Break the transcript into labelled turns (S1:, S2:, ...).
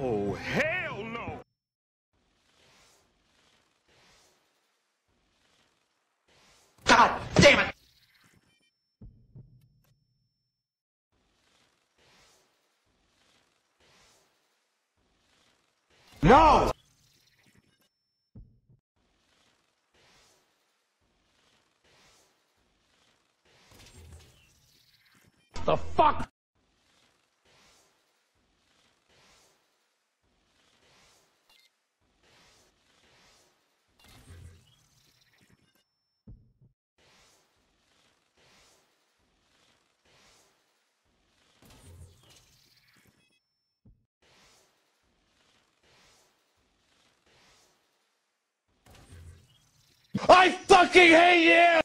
S1: Oh, hell no!
S2: God damn it! No!
S1: The fuck? I fucking hate you!